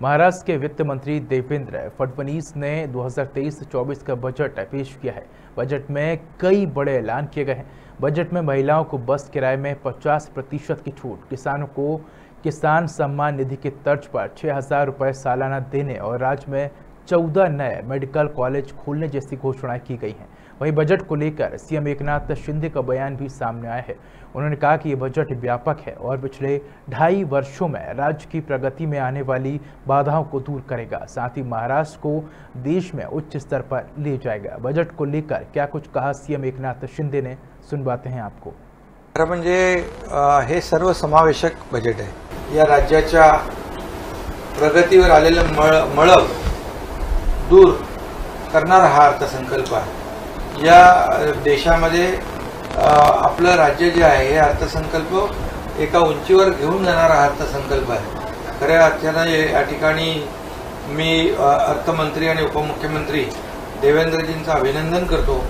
महाराष्ट्र के वित्त मंत्री देवेंद्र फडणवीस ने 2023-24 का बजट पेश किया है। बजट में कई बड़े ऐलान किए गए हैं। बजट में महिलाओं को बस किराए में 50 प्रतिशत की छूट, किसानों को किसान सम्मान निधि की तर्ज पर छः हज़ार रुपये सालाना देने और राज्य में चौदह नए मेडिकल कॉलेज खोलने जैसी घोषणाएँ की गई हैं। वहीं बजट को लेकर सीएम एकनाथ शिंदे का बयान भी सामने आया है। उन्होंने कहा कि ये बजट व्यापक है और पिछले ढाई वर्षों में राज्य की प्रगति में आने वाली बाधाओं को दूर करेगा। साथ ही महाराष्ट्र को देश में उच्च स्तर पर ले जाएगा। बजट को लेकर क्या कुछ कहा सीएम एकनाथ शिंदे ने? सुनवाते हैं आपको। हे सर्वसमावेशक बजेट आहे. या राज्याच्या प्रगतीवर आलेलं मळ, मळब दूर हा अर्थसंकल्प आहे. या देशामध्ये आपलं राज्य जे आहे हे अर्थसंकल्प एका उंचीवर घेऊन जाणारा अर्थसंकल्प आहे. खऱ्या अर्थानं या ठिकाणी मी अर्थमंत्री आणि उपमुख्यमंत्री देवेंद्रजींचं अभिनंदन करतो.